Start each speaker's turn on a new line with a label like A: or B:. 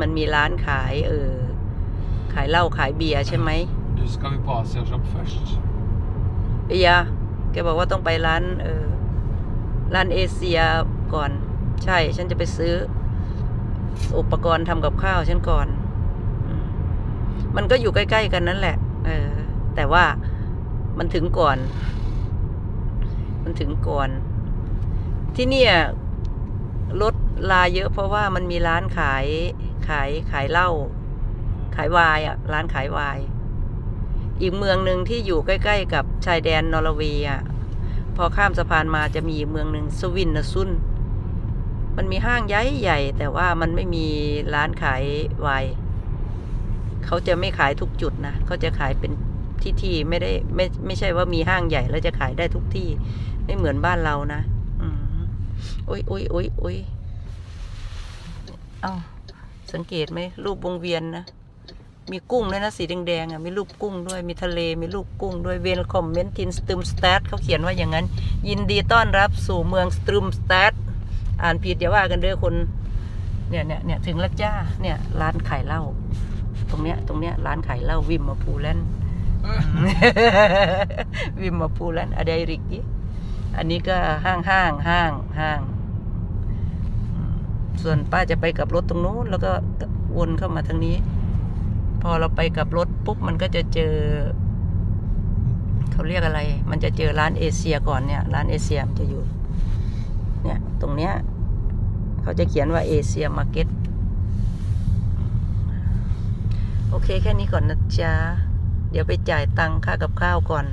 A: มันมีร้านขายเออขายเหล้าขายเบียร์ใช่ไหม
B: Du, ska vi på Asiashop först?
A: เบียร์แกบอกว่าต้องไปร้านเออร้านเอเชียก่อน ใช่ ฉันจะไปซื้อ อุปกรณ์ทำกับข้าวฉันก่อนอืมมันก็อยู่ใกล้ๆกันนั่นแหละ เออ แต่ว่ามันถึงก่อน มันถึงก่อน ที่เนี่ยรถลาเยอะเพราะว่ามันมีร้านขาย ขายขายเหล้าขายวายอะร้านขายวาย อีกเมืองหนึ่งที่อยู่ใกล้ ๆ กับชายแดนนอร์เวย์อะพอข้ามสะพานมาจะมีเมืองหนึ่งสวินนซุนมันมีห้างใหญ่ใหญ่ แต่ว่ามันไม่มีร้านขายวน์เขาจะไม่ขายทุกจุดนะเขาจะขายเป็นที่ที่ๆไม่ได้ไม่ไม่ใช่ว่ามีห้างใหญ่แล้วจะขายได้ทุกที่ ไม่เหมือนบ้านเรานะอืมโอ้ยโอ้ยโอ้ยโอ้ยเอ้า สังเกตไหมรูปวงเวียนนะ มีกุ้งด้วยนะสีแดงๆอะมีรูปกุ้งด้วยมีทะเลมีรูปกุ้งด้วยเวลคอมเมนต์ทินสตูมส t ตทเขาเขียนว่าอย่างนั้น ยินดีต้อนรับสู่เมืองสตูมส t ตทอ่านผิดอย่าว่ากันเด้อคนเนี่ยเนี่ยเนี่ยถึงแล้วจ้าเนี่ยร้านขายเหล้าตรงเนี้ยตรงเนี้ยร้านขายเหล้าวิมมาพูแลนวิมมาพูแลนอเดริกิอันนี้ก็ห้างห้างห้างห้าง ส่วนป้าจะไปกับรถตรงนู้นแล้วก็วนเข้ามาทางนี้ พอเราไปกับรถปุ๊บมันก็จะเจอ เขาเรียกอะไร มันจะเจอร้านเอเชียก่อนเนี่ยร้านเอเชียมันจะอยู่ เนี่ยตรงเนี้ยเขาจะเขียนว่าเอเชียมาร์เก็ตโอเคแค่นี้ก่อนนะจ๊ะ เดี๋ยวไปจ่ายตังค่ากับข้าวก่อน